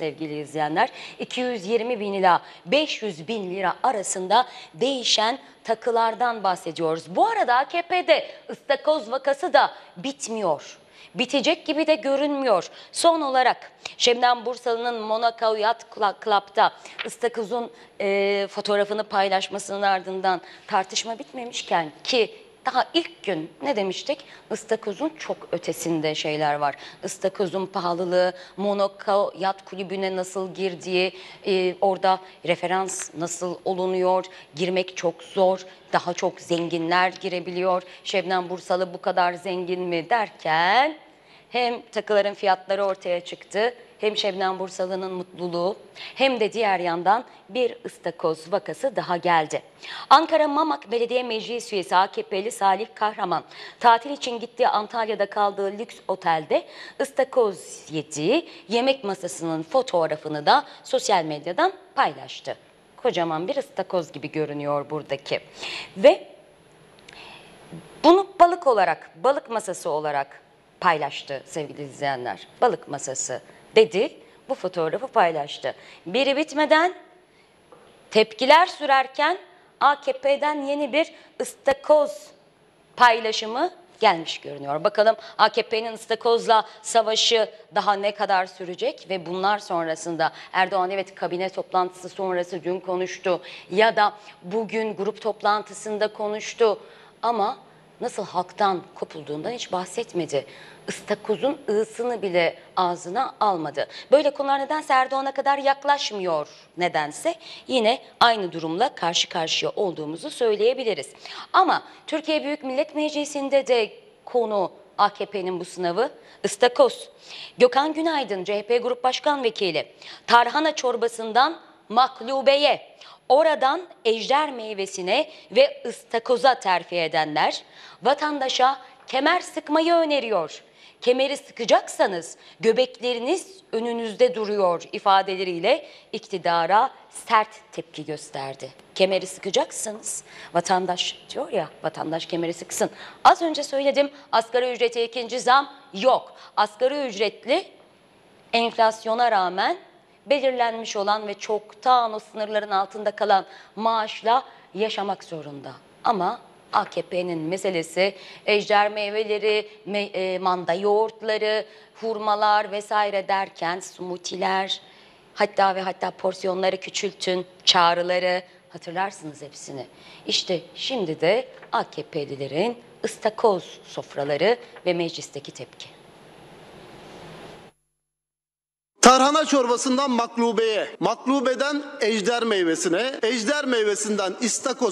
sevgili izleyenler. 220 bin ila 500 bin lira arasında değişen takılardan bahsediyoruz. Bu arada AKP'de ıstakoz vakası da bitmiyor. Bitecek gibi de görünmüyor. Son olarak Şebnem Bursalı'nın Monaco Yacht Club'da ıstakozun e, fotoğrafını paylaşmasının ardından tartışma bitmemişken ki daha ilk gün ne demiştik? Istakozun çok ötesinde şeyler var. Istakozun pahalılığı, Monaco Yat Kulübü'ne nasıl girdiği, e, orada referans nasıl olunuyor, girmek çok zor, daha çok zenginler girebiliyor. Şebnem Bursalı bu kadar zengin mi derken hem takıların fiyatları ortaya çıktı hem Şebnem Bursalı'nın mutluluğu hem de diğer yandan bir ıstakoz vakası daha geldi. Ankara Mamak Belediye Meclis Üyesi AKP'li Salih Kahraman tatil için gittiği Antalya'da kaldığı lüks otelde ıstakoz yediği yemek masasının fotoğrafını da sosyal medyadan paylaştı. Kocaman bir ıstakoz gibi görünüyor buradaki. Ve bunu balık olarak, balık masası olarak paylaştı sevgili izleyenler. Balık masası dedi, bu fotoğrafı paylaştı. Biri bitmeden tepkiler sürerken AKP'den yeni bir ıstakoz paylaşımı gelmiş görünüyor. Bakalım AKP'nin ıstakozla savaşı daha ne kadar sürecek ve bunlar sonrasında Erdoğan evet kabine toplantısı sonrası dün konuştu ya da bugün grup toplantısında konuştu ama nasıl halktan kopulduğundan hiç bahsetmedi. Istakozun ığısını bile ağzına almadı. Böyle konular nedense Erdoğan'a kadar yaklaşmıyor nedense. Yine aynı durumla karşı karşıya olduğumuzu söyleyebiliriz. Ama Türkiye Büyük Millet Meclisi'nde de konu AKP'nin bu sınavı ıstakoz. Gökhan Günaydın CHP Grup Başkan Vekili tarhana çorbasından maklubeye Oradan ejder meyvesine ve ıstakoza terfi edenler vatandaşa kemer sıkmayı öneriyor. Kemeri sıkacaksanız göbekleriniz önünüzde duruyor ifadeleriyle iktidara sert tepki gösterdi. Kemeri sıkacaksınız. Vatandaş diyor ya vatandaş kemeri sıksın. Az önce söyledim asgari ücrete ikinci zam yok. Asgari ücretli enflasyona rağmen belirlenmiş olan ve çoktan o sınırların altında kalan maaşla yaşamak zorunda. Ama AKP'nin meselesi ejder meyveleri, me, e, manda yoğurtları, hurmalar vesaire derken smoothie'ler, hatta ve hatta porsiyonları küçültün, çağrıları hatırlarsınız hepsini. İşte şimdi de AKP'lilerin ıstakoz sofraları ve meclisteki tepki. Tarhana çorbasından maklubeye, maklubeden ejder meyvesine, ejder meyvesinden istakoz